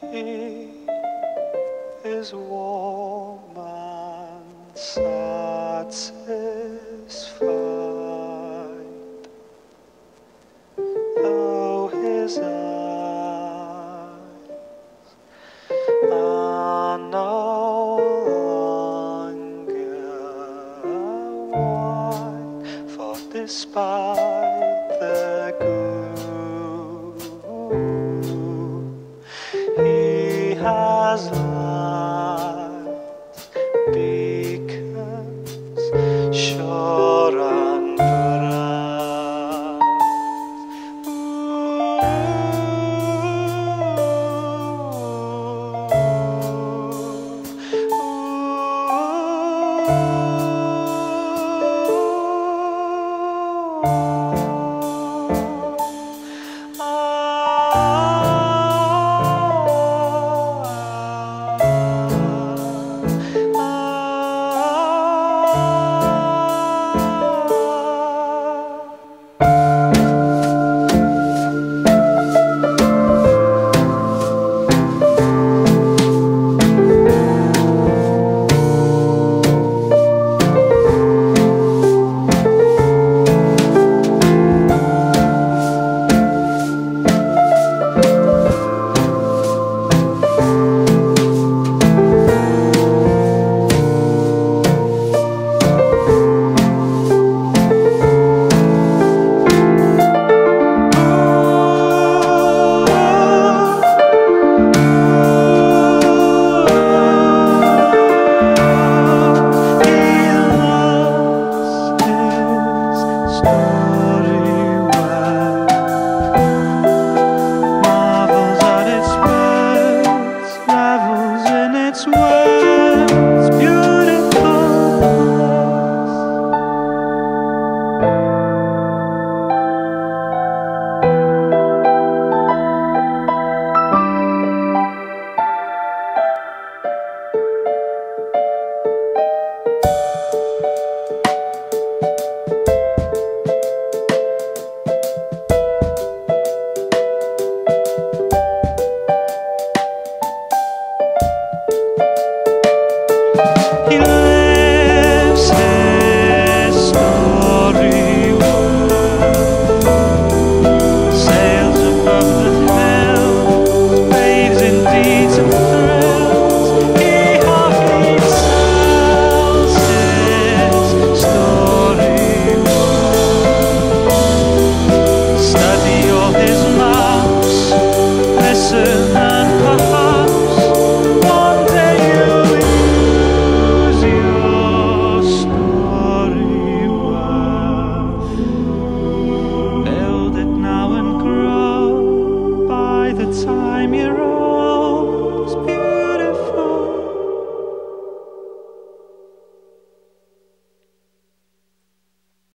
He is warm and satisfied, though his eyes are no longer wide, for despite has